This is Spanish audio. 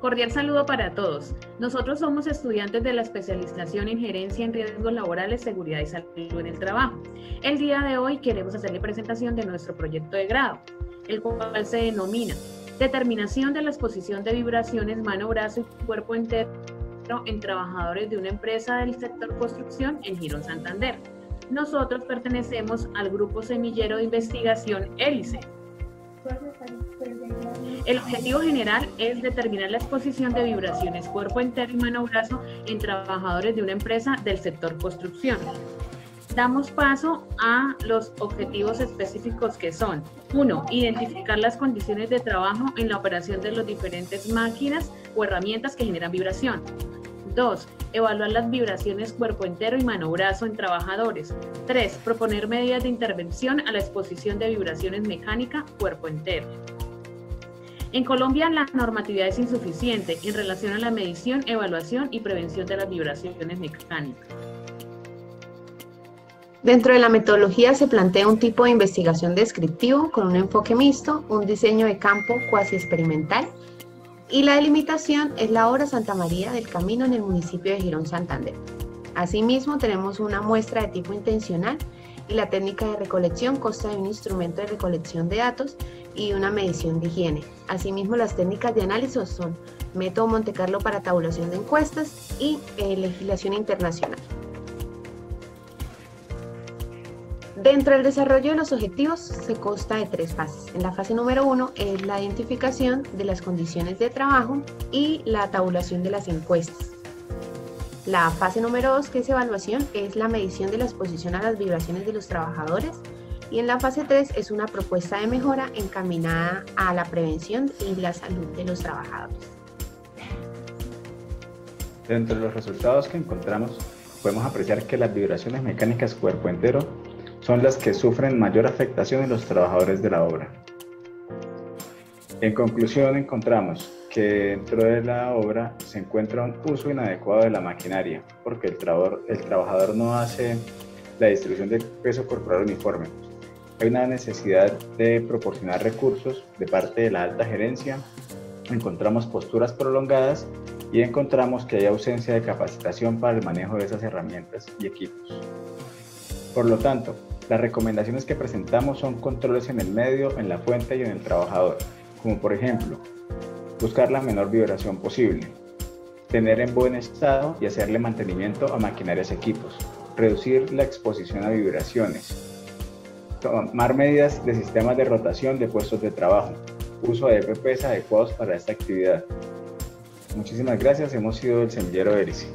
Cordial saludo para todos. Nosotros somos estudiantes de la especialización en gerencia en riesgos laborales, seguridad y salud en el trabajo. El día de hoy queremos hacerle presentación de nuestro proyecto de grado, el cual se denomina Determinación de la exposición de vibraciones mano, brazo y cuerpo entero en trabajadores de una empresa del sector construcción en Girón Santander. Nosotros pertenecemos al grupo semillero de investigación Hélice. El objetivo general es determinar la exposición de vibraciones cuerpo entero y mano brazo en trabajadores de una empresa del sector construcción. Damos paso a los objetivos específicos que son, uno, Identificar las condiciones de trabajo en la operación de las diferentes máquinas o herramientas que generan vibración. 2. Evaluar las vibraciones cuerpo entero y mano-brazo en trabajadores. 3. Proponer medidas de intervención a la exposición de vibraciones mecánica cuerpo entero. En Colombia la normatividad es insuficiente en relación a la medición, evaluación y prevención de las vibraciones mecánicas. Dentro de la metodología se plantea un tipo de investigación descriptivo con un enfoque mixto, un diseño de campo cuasi experimental y la delimitación es la obra Santa María del Camino en el municipio de Girón Santander. Asimismo tenemos una muestra de tipo intencional la técnica de recolección consta de un instrumento de recolección de datos y una medición de higiene. Asimismo, las técnicas de análisis son método Monte Carlo para tabulación de encuestas y eh, legislación internacional. Dentro del desarrollo de los objetivos se consta de tres fases. En la fase número uno es la identificación de las condiciones de trabajo y la tabulación de las encuestas. La fase número 2, que es evaluación, es la medición de la exposición a las vibraciones de los trabajadores. Y en la fase 3 es una propuesta de mejora encaminada a la prevención y la salud de los trabajadores. Dentro de los resultados que encontramos, podemos apreciar que las vibraciones mecánicas cuerpo entero son las que sufren mayor afectación en los trabajadores de la obra. En conclusión, encontramos que dentro de la obra se encuentra un uso inadecuado de la maquinaria, porque el, trabajador, el trabajador no hace la distribución de peso corporal uniforme. Hay una necesidad de proporcionar recursos de parte de la alta gerencia, encontramos posturas prolongadas y encontramos que hay ausencia de capacitación para el manejo de esas herramientas y equipos. Por lo tanto, las recomendaciones que presentamos son controles en el medio, en la fuente y en el trabajador, como por ejemplo, buscar la menor vibración posible, tener en buen estado y hacerle mantenimiento a maquinarias y equipos, reducir la exposición a vibraciones, tomar medidas de sistemas de rotación de puestos de trabajo, uso de EPPs adecuados para esta actividad. Muchísimas gracias, hemos sido el semillero Erici.